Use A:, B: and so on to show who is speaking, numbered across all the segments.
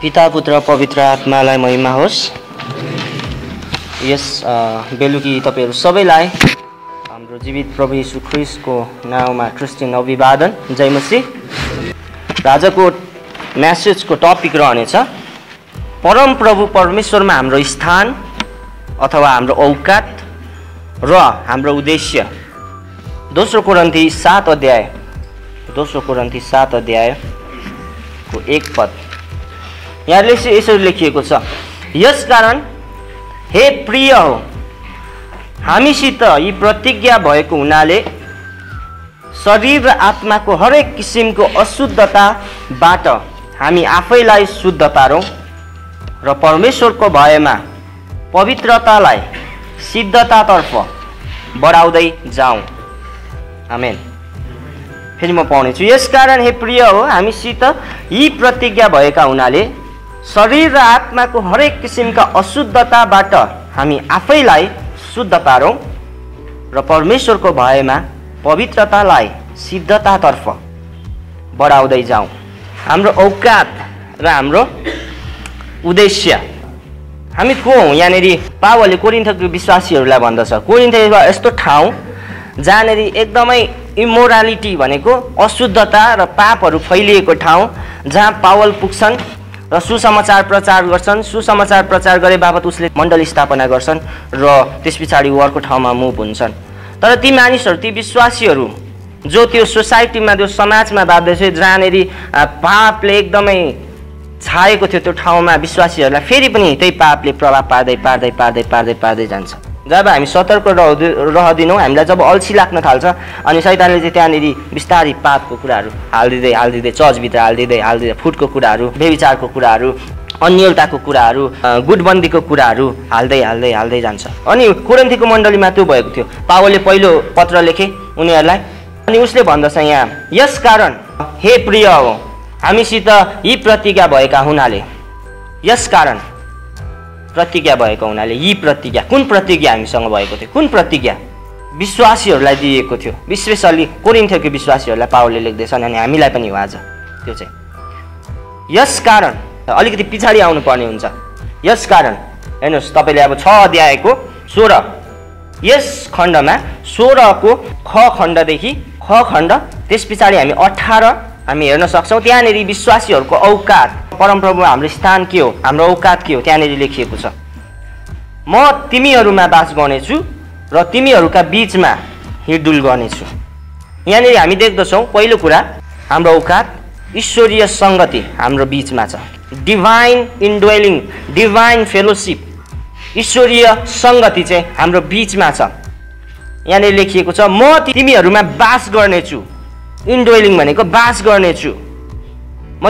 A: पिता पुत्र पवित्र आत्मालाई महिमा होस्। यस बेलुकी तपाईँहरू सबैलाई हाम्रो जीवित प्रभु यीशु ख्रिस्टको नाउँमा क्रिस्चियन अभिवादन। जय मसी आजको म्यासेजको टपिक रहनेछ। परम प्रभु परमेश्वरमा हाम्रो स्थान अथवा हाम्रो औकात र हाम्रो उद्देश्य। दोस्रो कुरन्ती सात अध्याय। दोस्रो कुरन्ती सात अध्यायको एक पद। यहाँ लेख- यसरी लेखिएको छ। यसकारण हे प्रिय हो हामीसित यी प्रतिज्ञा भएको हुनाले शरीर र आत्माको हरेक किसिमको अशुद्धताबाट हामी आफैलाई शुद्ध पारौँ र परमेश्वरको भयमा पवित्रतालाई सिद्धतातर्फ बढाउँदै जाउँ। आमेन। फेरि म पढ्नेछु। यसकारण हे प्रिय हो हामीसित यी प्रतिज्ञा भएका हुनाले शरीर र आत्माको हरेक किसिमका अशुद्धताबाट हामी आफैलाई शुद्ध पारौँ र परमेश्वरको भयमा पवित्रतालाई सिद्धतातर्फ बढाउँदै जाउँ। हाम्रो औकात र हाम्रो उद्देश्य। हामी को हौँ यहाँनिर पावलले कोरिन्थको विश्वासीहरूलाई भन्दछ। कोरिन्थ यस्तो ठाउँ जहाँनिर एकदमै इमोरालिटी भनेको अशुद्धता र पापहरू फैलिएको ठाउँ जहाँ पावल पुग्छन्। र सुसमाचार प्रचार गर्छन्। सुसमाचार प्रचार गरे बापत उसले मण्डल स्थापना गर्छन् र त्यस पछाडि अर्को ठाउँमा मुभ हुन्छन्। तर ती मानिसहरू ती विश्वासीहरू जो त्यो सोसाइटीमा त्यो समाजमा बाँध्दैछ जहाँनिर पापले एकदमै छाएको थियो त्यो ठाउँमा विश्वासीहरूलाई फेरि पनि त्यही पापले प्रभाव पार्दै पार्दै पार्दै पार्दै पार्दै जान्छ। जब हामी सतर्क रहँदै रहँदैनौँ हामीलाई जब अल्छी लाग्न थाल्छ अनि सैतानले चाहिँ त्यहाँनिर बिस्तारै पापको कुराहरू हालिदिँदै हालिदिँदै चर्चभित्र हालिदिँदै हालिदिँदै फुटको कुराहरू बेविचारको कुराहरू अन्यलताको कुराहरू गुटबन्दीको कुराहरू हाल्दै हाल्दै हाल्दै जान्छ। अनि कुरन्थीको मण्डलीमा त्यो भएको थियो। पावलले पहिलो पत्र लेखे उनीहरूलाई अनि उसले भन्दछ यहाँ यस कारण हे प्रिय हो हामीसित यी प्रतिज्ञा भएका हुनाले। यस कारण प्रतिज्ञा भएको हुनाले यी प्रतिज्ञा कुन प्रतिज्ञा हामीसँग भएको थियो? कुन प्रतिज्ञा? विश्वासीहरूलाई दिएको थियो। विशेषली कोरिन्थ्योको विश्वासीहरूलाई पावलले लेख्दैछन् अनि हामीलाई पनि हो आज। त्यो चाहिँ। यस कारण अलिकति पछाडि आउनु पर्ने हुन्छ। यस कारण हेर्नुहोस् तपाईँले अब छ अध्यायको सोह्र। यस खण्डमा सोह्रको ख खण्डदेखि ख खण्ड त्यस पछाडि हामी अठार हामी हेर्न सक्छौँ। त्यहाँनिर विश्वासीहरूको औकात। परमप्रभु हाम्रो स्थान के हो? हाम्रो औकात के हो? त्यहाँनिर लेखिएको छ। म तिमीहरूमा बास गर्नेछु र तिमीहरूका बिचमा हिँडडुल गर्नेछु। यहाँनिर हामी देख्दछौँ पहिलो कुरा हाम्रो औकात ईश्वरीय सङ्गति हाम्रो बिचमा छ। डिभाइन इन्डवेलिङ डिभाइन फेलोसिप ईश्वरीय सङ्गति चाहिँ हाम्रो बिचमा छ। यहाँनिर लेखिएको छ म तिमीहरूमा बास गर्नेछु। इन्डवेलिङ भनेको बास गर्नेछु।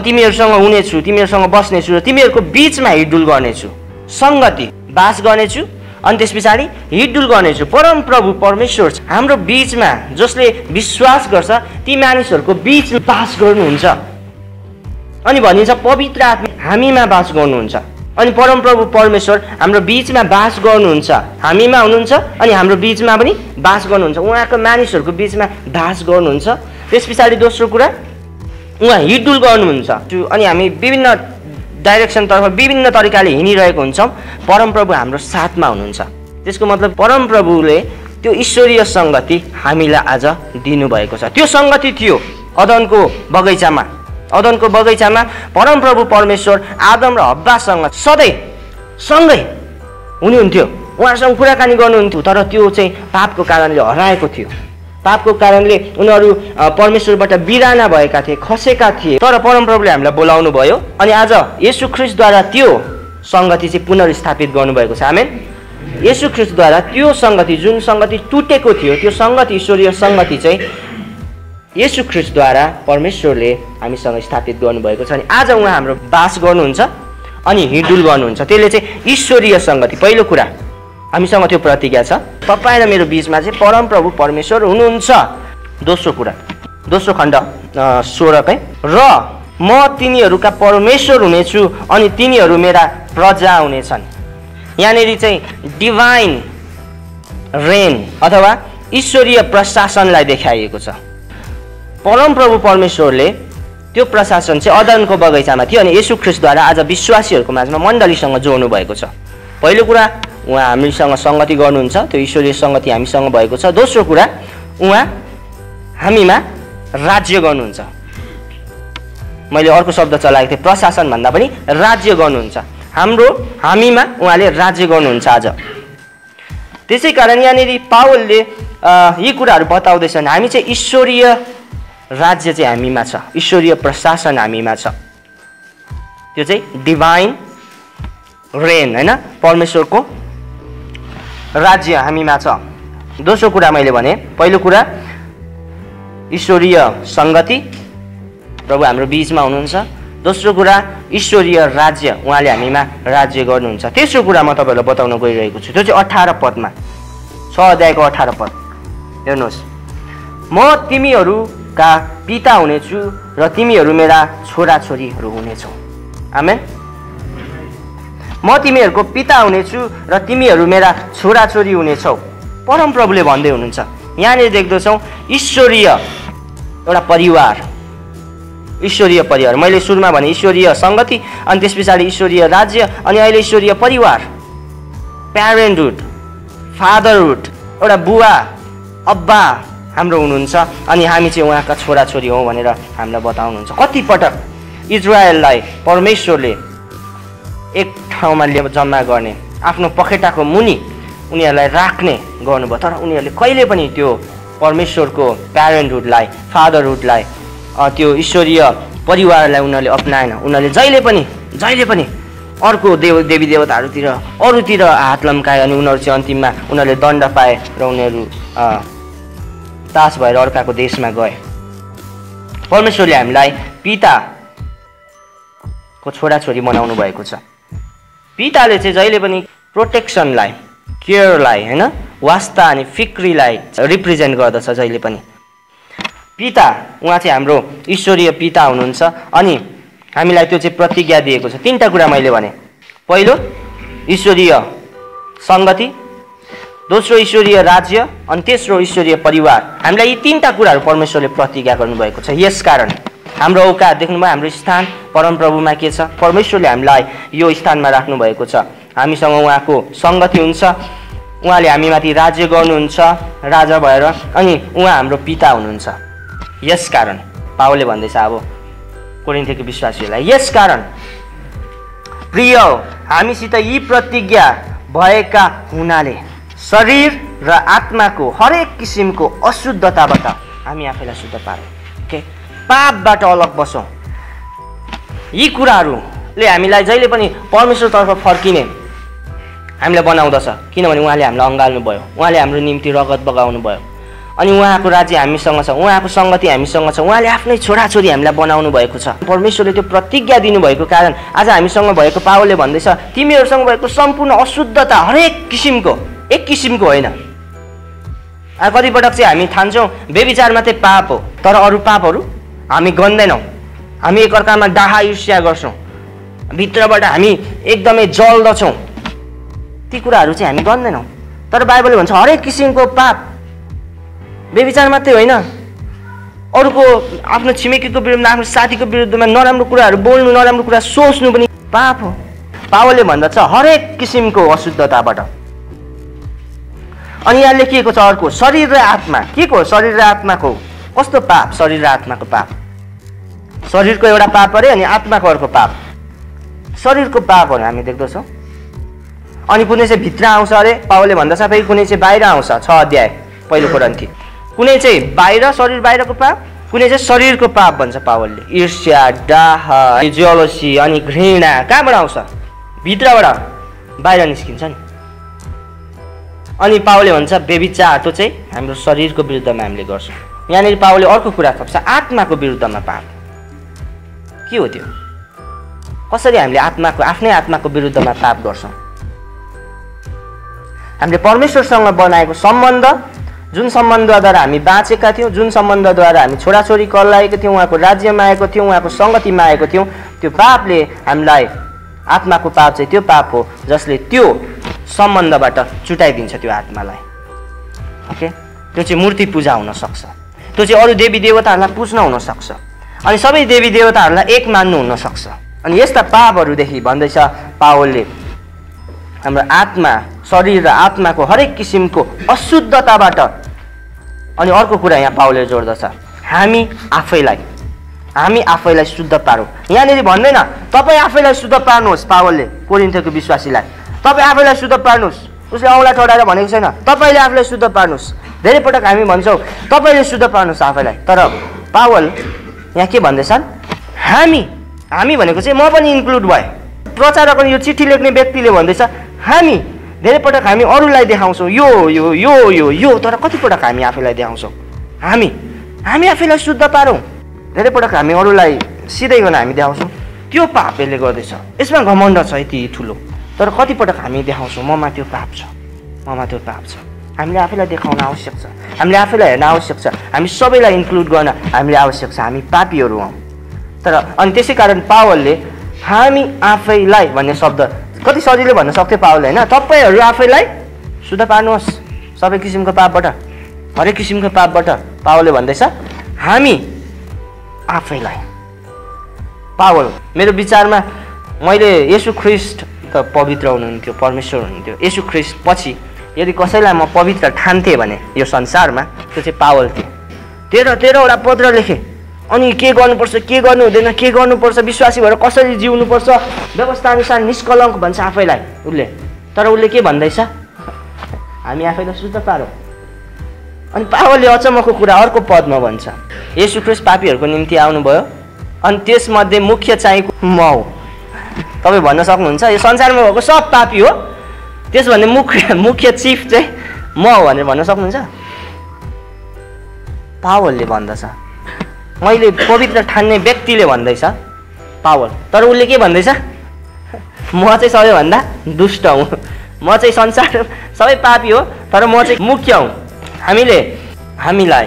A: तिमीहरूसँग हुनेछु तिमीहरूसँग बस्नेछु र तिमीहरूको बिचमा हिडडुल गर्नेछु सङ्गति बास गर्नेछु अनि त्यस पछाडि हिडडुल गर्नेछु। परम प्रभु परमेश्वर। हाम्रो बिचमा जसले विश्वास गर्छ ती मानिसहरूको बिचमा बास गर्नुहुन्छ। अनि भनिन्छ पवित्र आत्मा हामीमा बास गर्नुहुन्छ। अनि परमप्रभु परमेश्वर हाम्रो बिचमा बास गर्नुहुन्छ। हामीमा हुनुहुन्छ अनि हाम्रो बिचमा पनि बास गर्नुहुन्छ। उहाँको मानिसहरूको बिचमा बास गर्नुहुन्छ। त्यस पछाडि दोस्रो कुरा उहाँ हिडडुल गर्नुहुन्छ। अनि हामी विभिन्न डाइरेक्सनतर्फ विभिन्न तरिकाले हिँडिरहेको हुन्छौँ। परमप्रभु हाम्रो साथमा हुनुहुन्छ। त्यसको मतलब परमप्रभुले त्यो ईश्वरीय सङ्गति हामीलाई आज दिनुभएको छ। त्यो सङ्गति थियो अदनको बगैँचामा। अदनको बगैँचामा परमप्रभु परमेश्वर आदम र हब्बासँग सधैँ सँगै हुनुहुन्थ्यो। उहाँसँग कुराकानी गर्नुहुन्थ्यो तर त्यो चाहिँ पापको कारणले हराएको थियो। पापको कारणले उनीहरू परमेश्वरबाट बिराना भएका थिए खसेका थिए। तर परमप्रभुले हामीलाई बोलाउनु भयो अनि आज यसु ख्रिस्टद्वारा त्यो सङ्गति चाहिँ पुनर्स्थापित गर्नुभएको छ। आमेन। यसु ख्रिस्टद्वारा त्यो सङ्गति जुन सङ्गति टुटेको थियो त्यो सङ्गति ईश्वरीय सङ्गति चाहिँ यसु ख्रिस्टद्वारा परमेश्वरले हामीसँग स्थापित गर्नुभएको छ अनि आज उहाँ हाम्रो बास गर्नुहुन्छ अनि हिडुल गर्नुहुन्छ। त्यसले चाहिँ ईश्वरीय सङ्गति। पहिलो कुरा हामीसँग त्यो प्रतिज्ञा छ। तपाईँ र मेरो बिचमा चाहिँ परमप्रभु परमेश्वर हुनुहुन्छ। दोस्रो कुरा। दोस्रो खण्ड सोह्रकै। र म तिनीहरूका परमेश्वर हुनेछु अनि तिनीहरू मेरा प्रजा हुनेछन्। यहाँनिर चाहिँ डिभाइन रेन अथवा ईश्वरीय प्रशासनलाई देखाइएको छ। परमप्रभु परमेश्वरले त्यो प्रशासन चाहिँ अदनको बगैँचामा थियो अनि ख्रिस्टद्वारा आज विश्वासीहरूको माझमा मण्डलीसँग जोड्नु भएको छ। पहिलो कुरा उहाँ हामीसँग सङ्गति गर्नुहुन्छ त्यो ईश्वरीय सङ्गति हामीसँग भएको छ। दोस्रो कुरा उहाँ हामीमा राज्य गर्नुहुन्छ। मैले अर्को शब्द चलाएको थिएँ प्रशासन भन्दा पनि राज्य गर्नुहुन्छ। हाम्रो हामीमा उहाँले राज्य गर्नुहुन्छ आज। त्यसै कारण यहाँनिर पावलले यी कुराहरू बताउँदैछन्। हामी चाहिँ ईश्वरीय राज्य चाहिँ हामीमा छ। ईश्वरीय प्रशासन हामीमा छ। त्यो चाहिँ डिभाइन रेन होइन? परमेश्वरको राज्य हामीमा छ। दोस्रो कुरा मैले भने पहिलो कुरा ईश्वरीय सङ्गति प्रभु हाम्रो बिचमा हुनुहुन्छ। दोस्रो कुरा ईश्वरीय राज्य उहाँले हामीमा राज्य गर्नुहुन्छ। तेस्रो कुरा म तपाईँहरूलाई बताउन गइरहेको छु त्यो चाहिँ अठार पदमा। छ अध्यायको अठार पद। हेर्नुहोस्। म तिमीहरूका पिता हुनेछु र तिमीहरू मेरा छोराछोरीहरू हुनेछौ। आमेन। म तिमीहरूको पिता हुनेछु र तिमीहरू मेरा छोराछोरी हुनेछौ। परमप्रभुले भन्दै हुनुहुन्छ। यहाँनिर देख्दछौँ ईश्वरीय एउटा परिवार। ईश्वरीय परिवार। मैले सुरुमा भने ईश्वरीय सङ्गति अनि त्यस पछाडि ईश्वरीय राज्य अनि अहिले ईश्वरीय परिवार। प्यारेन्टहुड फादरहुड एउटा बुवा अब्बा हाम्रो हुनुहुन्छ अनि हामी चाहिँ उहाँका छोराछोरी हौँ भनेर हामीलाई बताउनुहुन्छ। कतिपटक इजरायललाई परमेश्वरले एक ठाउँमा जम्मा गर्ने। आफ्नो पखेटाको मुनि उनीहरूलाई राख्ने गर्नुभयो। तर उनीहरूले कहिले पनि त्यो परमेश्वरको प्यारेन्टहुडलाई फादरहुडलाई त्यो ईश्वरीय परिवारलाई उनीहरूले अप्नाएन। उनीहरूले जहिले पनि जहिले पनि अर्को देव देवी देवताहरूतिर अरूतिर हात लम्काए अनि उनीहरू चाहिँ अन्तिममा उनीहरूले दण्ड पाए र उनीहरू तास भएर अर्काको देशमा गए। परमेश्वरले हामीलाई पिताको छोराछोरी बनाउनु भएको छ। पिताले चाहिँ जहिले पनि प्रोटेक्सनलाई केयरलाई होइन वास्ता अनि फिक्रीलाई रिप्रेजेन्ट गर्दछ जहिले पनि। पिता उहाँ चाहिँ हाम्रो ईश्वरीय पिता हुनुहुन्छ अनि हामीलाई त्यो चाहिँ प्रतिज्ञा दिएको छ। तिनवटा कुरा मैले भने। पहिलो ईश्वरीय सङ्गति दोस्रो ईश्वरीय राज्य अनि तेस्रो ईश्वरीय परिवार। हामीलाई यी तिनवटा कुराहरू परमेश्वरले प्रतिज्ञा गर्नुभएको छ। यस कारण हाम्रो औकात देख्नुभयो हाम्रो स्थान परमप्रभुमा के छ? परमेश्वरले हामीलाई यो स्थानमा राख्नुभएको छ। हामीसँग उहाँको सङ्गति हुन्छ। उहाँले हामीमाथि राज्य गर्नुहुन्छ राजा भएर अनि उहाँ हाम्रो पिता हुनुहुन्छ। यस कारण पावले भन्दैछ अब कोरिन्थेको विश्वासीहरूलाई यस कारण प्रिय हामीसित यी प्रतिज्ञा भएका हुनाले शरीर र आत्माको हरेक किसिमको अशुद्धताबाट हामी आफैलाई शुद्ध पारौँ। पापबाट अलग बसौँ। यी कुराहरूले हामीलाई जहिले पनि परमेश्वरतर्फ फर्किने हामीलाई बनाउँदछ। किनभने उहाँले हामीलाई अँगाल्नु भयो। उहाँले हाम्रो निम्ति रगत बगाउनु भयो। अनि उहाँको राज्य हामीसँग छ। उहाँको सङ्गति हामीसँग छ। उहाँले आफ्नै छोराछोरी हामीलाई बनाउनु भएको छ। परमेश्वरले त्यो प्रतिज्ञा दिनुभएको कारण आज हामीसँग भएको पावरले भन्दैछ तिमीहरूसँग भएको सम्पूर्ण अशुद्धता हरेक किसिमको एक किसिमको होइन। कतिपटक चाहिँ हामी ठान्छौँ बेविचार मात्रै पाप हो तर अरू पापहरू हामी गन्दैनौँ। हामी एकअर्कामा डाहा ईर्ष्या गर्छौँ। भित्रबाट हामी एकदमै जल्दछौँ ती कुराहरू चाहिँ हामी गर्दैनौँ तर बाइबलले भन्छ हरेक किसिमको पाप। बेविचार मात्रै होइन। अरूको आफ्नो छिमेकीको विरुद्धमा आफ्नो साथीको विरुद्धमा नराम्रो कुराहरू बोल्नु नराम्रो कुरा सोच्नु पनि पाप हो। पावलले भन्दछ हरेक किसिमको अशुद्धताबाट। अनि यहाँ लेखिएको छ अर्को शरीर र आत्मा। के को? शरीर र आत्माको कस्तो पाप? शरीर र आत्माको पाप। शरीरको एउटा पाप अरे अनि आत्माको अर्को पाप। शरीरको पापहरू हामी देख्दछौँ। अनि कुनै चाहिँ भित्र आउँछ अरे पावलले भन्दछ फेरि कुनै चाहिँ बाहिर आउँछ छ अध्याय पहिलो कुरन्थी। कुनै चाहिँ बाहिर शरीर बाहिरको पाप कुनै चाहिँ शरीरको पाप भन्छ पावलले। ईर्ष्या डाह ज्वलोसी अनि घृणा कहाँबाट आउँछ? भित्रबाट बाहिर निस्किन्छ नि। अनि पावले भन्छ बेबिचार त्यो चाहिँ हाम्रो शरीरको विरुद्धमा हामीले गर्छौँ। यहाँनिर पावले अर्को कुरा थप्छ आत्माको विरुद्धमा पाप। के हो त्यो? कसरी हामीले आत्माको आफ्नै आत्माको विरुद्धमा पाप गर्छौँ? हामीले परमेश्वरसँग बनाएको सम्बन्ध जुन सम्बन्धद्वारा हामी बाँचेका थियौँ जुन सम्बन्धद्वारा हामी छोराछोरी कल्लाएको थियौँ उहाँको राज्यमा आएको थियौँ उहाँको सङ्गतिमा आएको थियौँ त्यो पापले हामीलाई आत्माको पाप चाहिँ त्यो पाप हो जसले त्यो सम्बन्धबाट चुटाइदिन्छ त्यो आत्मालाई। ओके? त्यो चाहिँ मूर्ति पूजा हुनसक्छ त्यो चाहिँ अरू देवी देवताहरूलाई पुज्न हुनसक्छ अनि सबै देवी देवताहरूलाई एक मान्नु हुनसक्छ। अनि यस्ता पापहरूदेखि भन्दैछ पावलले हाम्रो आत्मा शरीर र आत्माको हरेक किसिमको अशुद्धताबाट अनि अर्को कुरा यहाँ पावलले जोड्दछ हामी आफैलाई हामी आफैलाई शुद्ध पारौँ। यहाँनिर भन्दैन तपाईँ आफैलाई शुद्ध पार्नुहोस् पावलले कोरिन्थको विश्वासीलाई। तपाईँ आफैलाई शुद्ध पार्नुहोस्। उसले औँला चढाएर भनेको छैन तपाईँले आफूलाई शुद्ध पार्नुहोस्। धेरै पटक हामी भन्छौँ तपाईँले शुद्ध पार्नुहोस् आफैलाई। तर पावल यहाँ के भन्दैछन्? हामी हामी भनेको चाहिँ म पनि इन्क्लुड भएँ। प्रचारक यो चिठी लेख्ने व्यक्तिले भन्दैछ हामी धेरै पटक हामी अरूलाई देखाउँछौँ। यो यो यो यो यो तर कतिपटक हामी आफैलाई देखाउँछौँ? हामी हामी आफैलाई शुद्ध पारौँ। धेरै पटक हामी अरूलाई सिधै गर्न हामी देखाउँछौँ। त्यो पापले गर्दैछ। यसमा घमण्ड छ यति ठुलो। तर कतिपटक हामी देखाउँछौँ? ममा त्यो पाप छ। ममा त्यो पाप छ। हामीले आफैलाई देखाउन आवश्यक छ हामीले आफैलाई हेर्न आवश्यक छ हामी सबैलाई इन्क्लुड गर्न हामीले आवश्यक छ हामी पापीहरू हौँ तर अनि त्यसै कारण पावलले हामी आफैलाई भन्ने शब्द कति सजिलो भन्न सक्थ्यो पावलले होइन तपाईँहरू आफैलाई शुद्ध पार्नुहोस् सबै किसिमको पापबाट हरेक किसिमको पापबाट पावलले भन्दैछ हामी आफैलाई पावल मेरो विचारमा मैले यसु ख्रिस्ट त पवित्र हुनुहुन्थ्यो परमेश्वर हुनुहुन्थ्यो यसु ख्रिस्ट पछि यदि कसैलाई म पवित्र ठान्थेँ भने यो संसारमा त्यो चाहिँ पावल थिएँ तेह्र तेह्रवटा पत्र लेखेँ। अनि के गर्नुपर्छ के गर्नु हुँदैन के गर्नुपर्छ विश्वासी भएर कसरी जिउनुपर्छ व्यवस्थाअनुसार निष्कलङ्क भन्छ आफैलाई उसले। तर उसले के भन्दैछ? हामी आफैलाई शुद्ध पारौँ। अनि पावलले अचम्मको कुरा अर्को पदमा भन्छ। यसु ख्रिस्ट पापीहरूको निम्ति आउनुभयो। अनि त्यसमध्ये मुख्य चाहिँ म हो। तपाईँ भन्न सक्नुहुन्छ यो संसारमा भएको सब पापी हो। त्यसभन्दा मुख्य मुख्य चिफ चाहिँ म हो भनेर भन्न सक्नुहुन्छ? पावलले भन्दछ। मैले पवित्र ठान्ने व्यक्तिले भन्दैछ। पावल तर उसले के भन्दैछ? म चाहिँ सबैभन्दा दुष्ट हुँ। म चाहिँ संसार सबै पापी हो तर म चाहिँ मुख्य हुँ। हामीले हामीलाई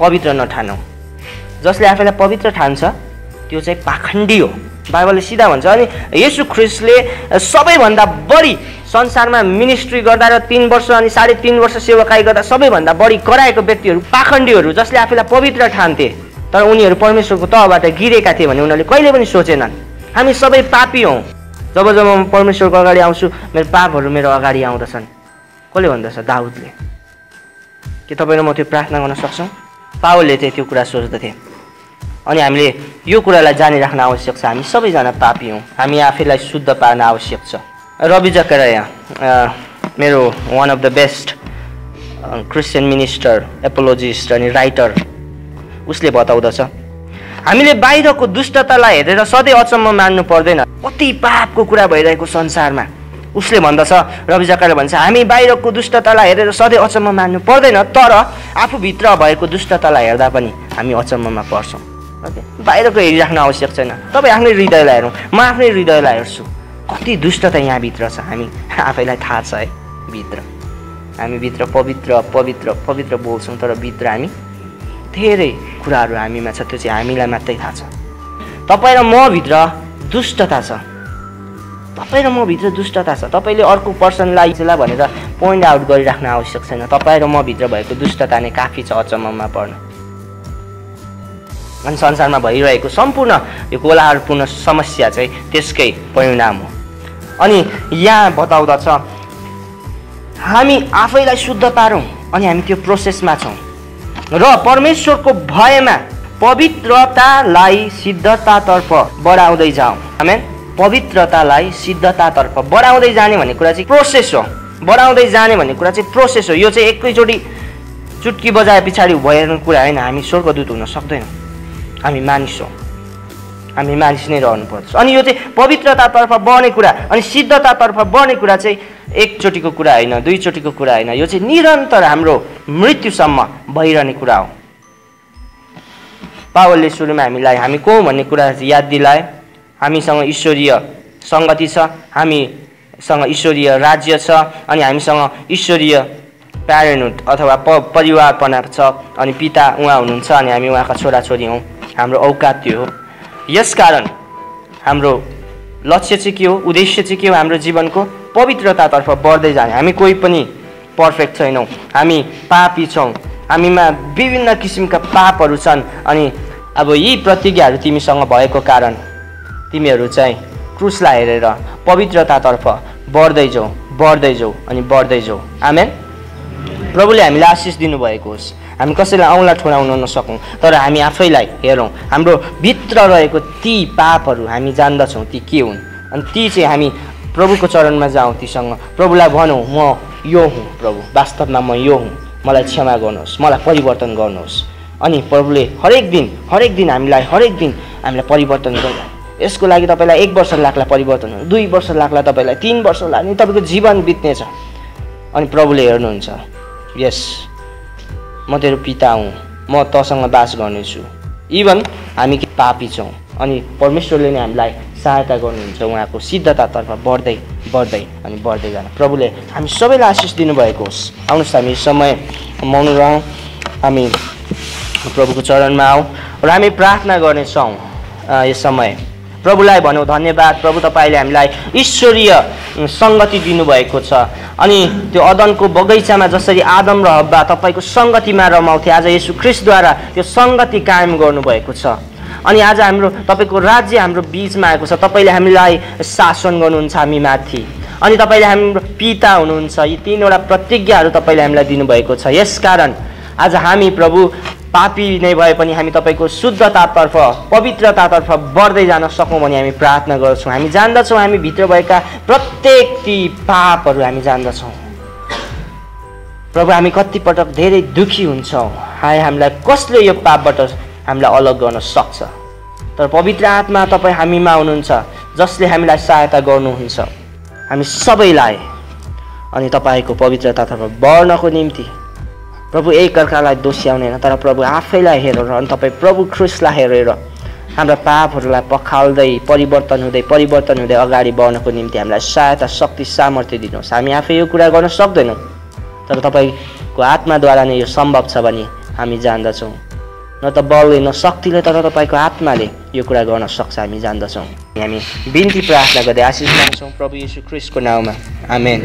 A: पवित्र नठानौँ। जसले आफैलाई पवित्र ठान्छ त्यो चाहिँ पाखण्डी हो। बाइबलले सिधा भन्छ अनि यसु ख्रिस्टले सबैभन्दा बढी संसारमा मिनिस्ट्री गर्दा र तिन वर्ष अनि साढे तिन वर्ष सेवाकाई गर्दा सबैभन्दा बढी कराएको व्यक्तिहरू पाखण्डीहरू जसले आफैलाई पवित्र ठान्थे तर उनीहरू परमेश्वरको तहबाट गिरेका थिए भने उनीहरूले कहिले पनि सोचेनन्। हामी सबै पापी हौँ। जब जब म परमेश्वरको अगाडि आउँछु मेरो पापहरू मेरो अगाडि आउँदछन्। कसले भन्दछ दाउदले? के तपाईँ म त्यो प्रार्थना गर्न सक्छौँ? पावलले चाहिँ त्यो कुरा सोच्दथे। अनि हामीले यो कुरालाई जानिराख्न आवश्यक छ। हामी सबैजना पापी हौँ। हामी आफैलाई शुद्ध पार्न आवश्यक छ। रवि जकराया मेरो one of the best Christian minister apologist अनि राइटर उसले बताउँदछ हामीले बाहिरको दुष्टतालाई हेरेर सधैँ अचम्म मान्नु पर्दैन। कति पापको कुरा भइरहेको संसारमा। उसले भन्दछ रवि जकराले भन्छ हामी बाहिरको दुष्टतालाई हेरेर सधैँ अचम्म मान्नु पर्दैन तर आफूभित्र भएको दुष्टतालाई हेर्दा पनि हामी अचम्ममा पर्छौँ। ओके बाहिरको हेरिराख्न आवश्यक छैन तपाईँ आफ्नै हृदयलाई हेरौँ म आफ्नै हृदयलाई हेर्छु। कति दुष्टता यहाँभित्र छ। हामी आफैलाई थाहा छ है भित्र। हामी भित्र पवित्र पवित्र पवित्र बोल्छौँ तर भित्र हामी धेरै कुराहरू हामीमा छ। त्यो चाहिँ हामीलाई मात्रै थाहा छ। तपाईँ र म भित्र दुष्टता छ। तपाईँ र म भित्र दुष्टता छ। तपाईँले अर्को पर्सनलाई भनेर पोइन्ट आउट गरिराख्न आवश्यक छैन। तपाईँ र म भित्र भएको दुष्टता नै काफी छ अचम्ममा पर्न। अनि संसारमा भइरहेको सम्पूर्ण यो कोलाहलपूर्ण समस्या चाहिँ त्यसकै परिणाम हो। अनि यहाँ बताउँदछ हामी आफैलाई शुद्ध पारौँ अनि हामी त्यो प्रोसेसमा छौँ। र परमेश्वरको भयमा पवित्रतालाई सिद्धतातर्फ बढाउँदै जाउँ। हामी पवित्रतालाई सिद्धतातर्फ बढाउँदै जाने भन्ने कुरा चाहिँ प्रोसेस हो। बढाउँदै जाने भन्ने कुरा चाहिँ प्रोसेस हो। यो चाहिँ एकैचोटि चुट्की बजाए पछाडि भएको कुरा होइन। हामी स्वर्गदूत हुन सक्दैनौँ। हामी मानिस हौँ हामी मानिस नै रहनुपर्छ अनि यो चाहिँ पवित्रतातर्फ बढ्ने कुरा अनि सिद्धतातर्फ बढ्ने कुरा चाहिँ एकचोटिको कुरा होइन दुईचोटिको कुरा होइन यो चाहिँ निरन्तर हाम्रो मृत्युसम्म भइरहने कुरा हो पावलले सुरुमा हामीलाई हामी को भन्ने कुरा याद दिलाए हामीसँग ईश्वरीय सङ्गति छ हामीसँग ईश्वरीय राज्य छ अनि हामीसँग ईश्वरीय प्यारेन्टहुड अथवा प परिवारपना छ अनि पिता उहाँ हुनुहुन्छ अनि हामी उहाँका छोराछोरी हौँ। हाम्रो औकात त्यो हो। यसकारण हाम्रो लक्ष्य चाहिँ के हो? उद्देश्य चाहिँ के हो हाम्रो जीवनको? पवित्रतातर्फ बढ्दै जाने। हामी कोही पनि पर्फेक्ट छैनौँ। हामी पापी छौँ। हामीमा विभिन्न किसिमका पापहरू छन् अनि अब यी प्रतिज्ञाहरू तिमीसँग भएको कारण तिमीहरू चाहिँ क्रुसलाई हेरेर पवित्रतातर्फ बढ्दै जाऊ बढ्दै जाऊ अनि बढ्दै जाऊ। आमेन। प्रभुले हामीलाई आशिष दिनुभएको होस्। हामी कसैलाई औँला ठुराउन नसकौँ तर हामी आफैलाई हेरौँ। हाम्रो भित्र रहेको ती पापहरू हामी जान्दछौँ ती के हुन्? अनि ती चाहिँ हामी प्रभुको चरणमा जाउँ तीसँग। प्रभुलाई भनौँ म यो हुँ प्रभु। वास्तवमा म यो हुँ। मलाई क्षमा गर्नुहोस् मलाई परिवर्तन गर्नुहोस्। अनि प्रभुले हरेक दिन हरेक दिन हामीलाई हरेक दिन हामीलाई परिवर्तन गर्नु यसको लागि तपाईँलाई एक वर्ष लाग्ला परिवर्तन दुई वर्ष लाग्ला तपाईँलाई तिन वर्ष लाग्ने तपाईँको जीवन बित्नेछ। अनि प्रभुले हेर्नुहुन्छ। यस म तेरो पिता हुँ। म तसँग बास गर्नेछु। इभन हामी पापी छौँ। अनि परमेश्वरले नै हामीलाई सहायता गर्नुहुन्छ उहाँको सिद्धतातर्फ बढ्दै बढ्दै अनि बढ्दै जान। प्रभुले हामी सबैलाई आशिष दिनुभएको होस्। आउनुहोस् हामी समय मौन रहौँ हामी प्रभुको चरणमा आउँ। र हामी प्रार्थना गर्नेछौँ यस समय। प्रभुलाई भनौँ धन्यवाद। प्रभु तपाईँले हामीलाई ईश्वरीय सङ्गति दिनुभएको छ। अनि त्यो अदनको बगैँचामा जसरी आदम र हब्बा तपाईँको सङ्गतिमा रमाउँथे आज यसु ख्रिस्टद्वारा त्यो सङ्गति कायम गर्नुभएको छ। अनि आज हाम्रो तपाईँको राज्य हाम्रो बिचमा आएको छ। तपाईँले हामीलाई शासन गर्नुहुन्छ हामी माथि। अनि तपाईँले हाम्रो पिता हुनुहुन्छ। यी तिनवटा प्रतिज्ञाहरू तपाईँले हामीलाई दिनुभएको छ। यसकारण आज हामी प्रभु पापी नै भए पनि हामी तपाईँको शुद्धतातर्फ पवित्रतातर्फ बढ्दै जान सकौँ भने हामी प्रार्थना गर्छौँ। हामी जान्दछौँ हामी भित्र भएका प्रत्येक ती पापहरू हामी जान्दछौँ। प्रभु हामी कतिपटक धेरै दुखी हुन्छौँ। हाय हामीलाई कसले यो पापबाट हामीलाई अलग गर्न सक्छ? तर पवित्र आत्मा तपाईँ हामीमा हुनुहुन्छ जसले हामीलाई सहायता गर्नुहुन्छ। हामी सबैलाई अनि तपाईँको पवित्रतातर्फ बढ्नको निम्ति प्रभु एकअर्कालाई दोस्याउँदैन तर प्रभु आफैलाई हेरेर अनि तपाईँ प्रभु ख्रुसलाई हेरेर हाम्रा पापहरूलाई पखाल्दै परिवर्तन हुँदै परिवर्तन हुँदै अगाडि बढ्नको निम्ति हामीलाई सहायता शक्ति सामर्थ्य दिनुहोस्। हामी आफै यो कुरा गर्न सक्दैनौँ। तर तपाईँको आत्माद्वारा नै यो सम्भव छ भने हामी जान्दछौँ। न त बलले न शक्तिले तर तपाईँको आत्माले यो कुरा गर्न सक्छ हामी जान्दछौँ। हामी बिन्ती प्रार्थना गर्दै आशिष माग्छौँ। प्रभु यीशु क्रिस्टको नाउँमा। आमेन।